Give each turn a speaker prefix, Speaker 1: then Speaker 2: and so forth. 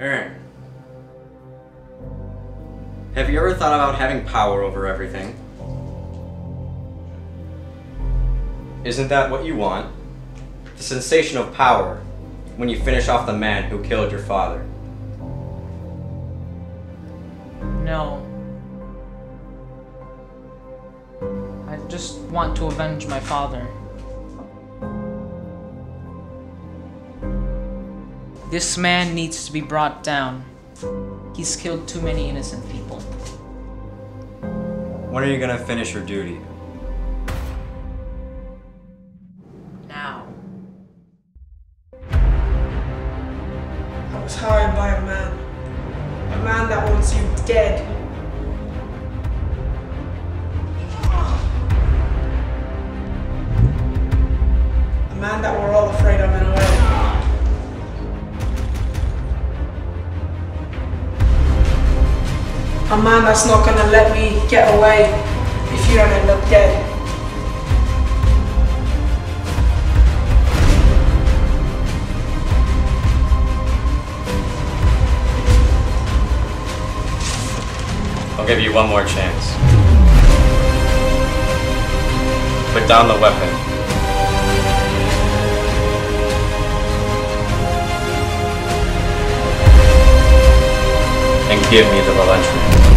Speaker 1: Aaron. Have you ever thought about having power over everything? Isn't that what you want? The sensation of power when you finish off the man who killed your father.
Speaker 2: No. I just want to avenge my father. This man needs to be brought down. He's killed too many innocent people.
Speaker 1: When are you gonna finish your duty?
Speaker 2: Now.
Speaker 3: I was hired by a man. A man that wants you dead. A man that A man that's not gonna let me get away if you don't end up dead.
Speaker 1: I'll give you one more chance. Put down the weapon. give me the relinchment.